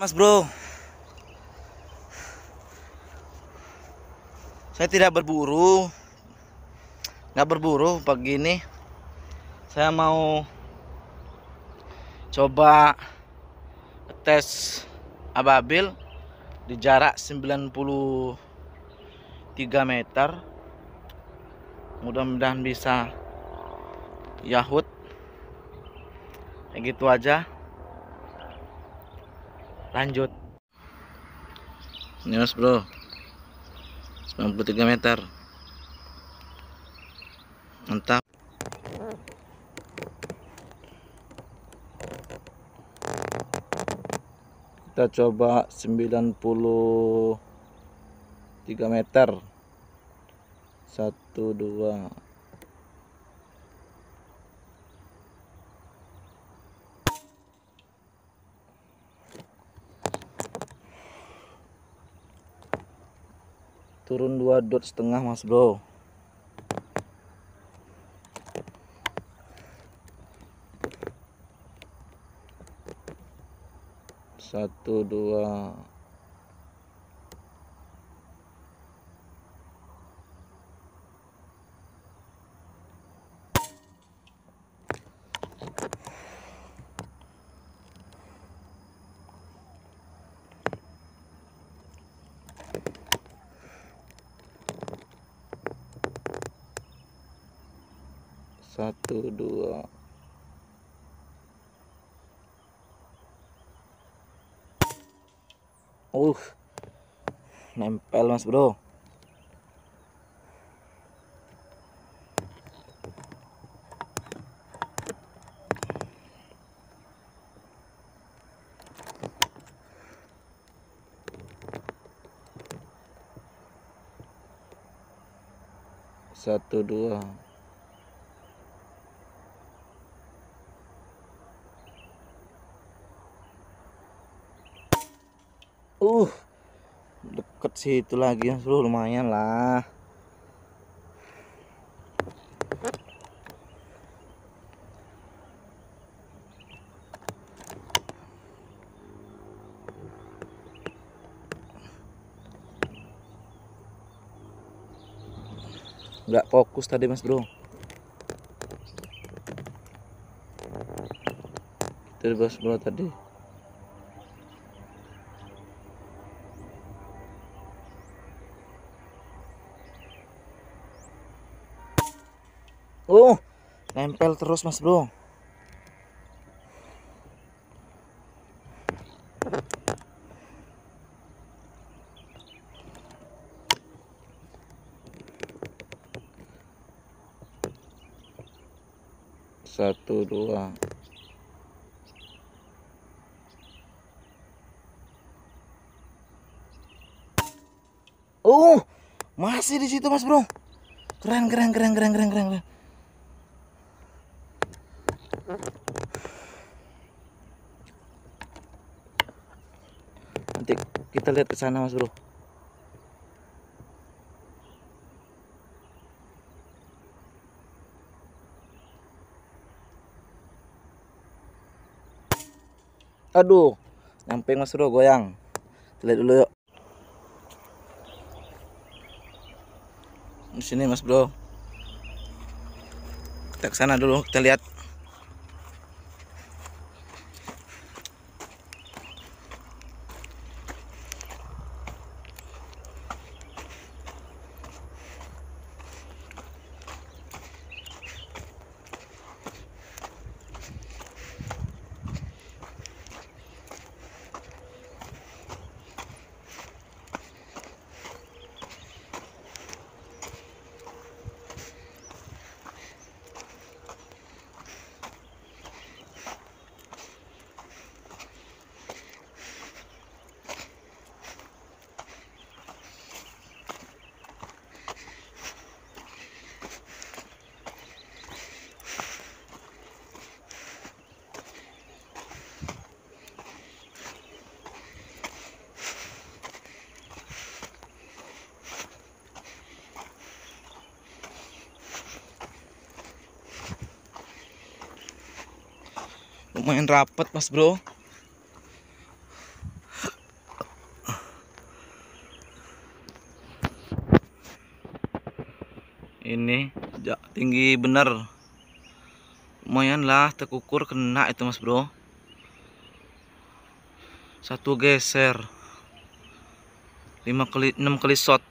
Mas bro. Saya tidak berburu. Nggak berburu pagi ini. Saya mau Coba Tes Ababil Di jarak 93 meter. Mudah-mudahan bisa Yahut. Kayak gitu aja lanjut. Ini mas bro 93 meter. Mantap. Kita coba 93 meter. Satu dua turun dua dot setengah mas bro. Satu dua satu dua. Uh nempel mas bro. Satu dua uh deket sih itu lagi. Mas bro lumayan lah. Nggak fokus tadi mas bro. Itu bos bro tadi Oh, nempel terus mas bro. Satu dua. Oh, masih di situ mas bro. Keren keren keren keren keren keren. keren. Nanti kita lihat ke sana mas bro. Aduh nyampe mas bro goyang. Lihat dulu yuk. Di sini mas bro. Kita ke sana dulu kita lihat lumayan rapet mas bro. Ini tinggi bener. Lumayan lah tekukur kena itu mas bro. Satu geser. Lima kali enam kali shot.